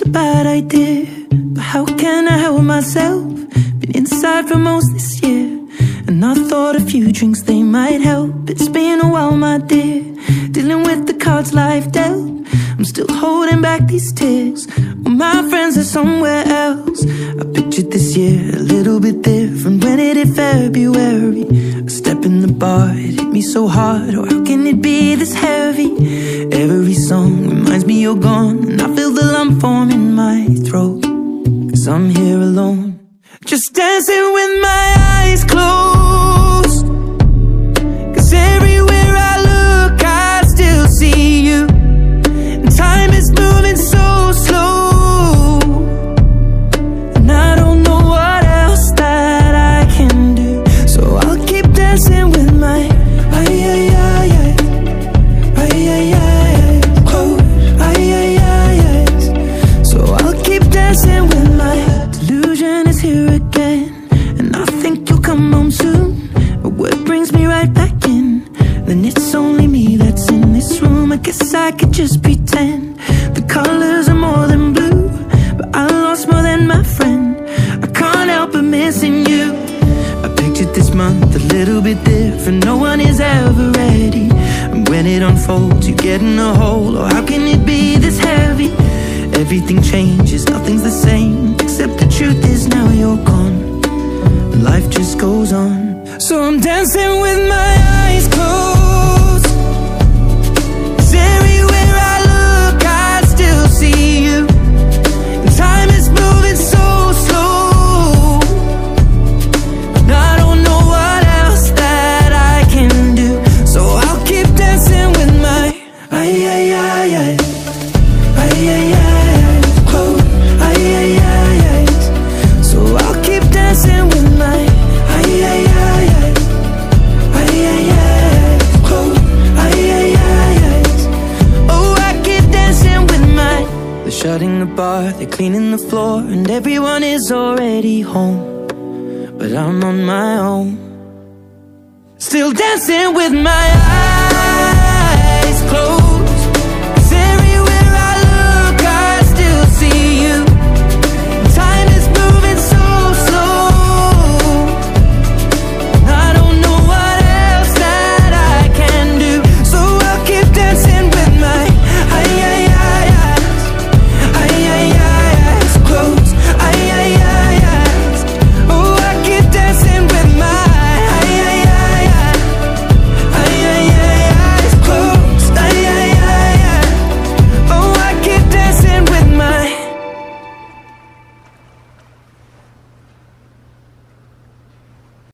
It's a bad idea But how can I help myself? Been inside for most this year And I thought a few drinks, they might help. It's been a while, my dear Dealing with the cards life dealt. I'm still holding back these tears. All my friends are somewhere else. I pictured this year a little bit different. When it February? I step in the bar so hard Or how can it be this heavy? Every song reminds me you're gone And I feel the lump form in my throat Cause I'm here alone Just dancing with my again And I think you'll come home soon. But what brings me right back in? Then it's only me that's in this room. I guess I could just pretend The colors are more than blue But I lost more than my friend. I can't help but missing you. I pictured this month a little bit different. No one is ever ready. And when it unfolds you get in a hole Or oh, how can goes on. So I'm dancing with my eyes shutting the bar, they're cleaning the floor And everyone is already home but I'm on my own. Still dancing with my eyes closed.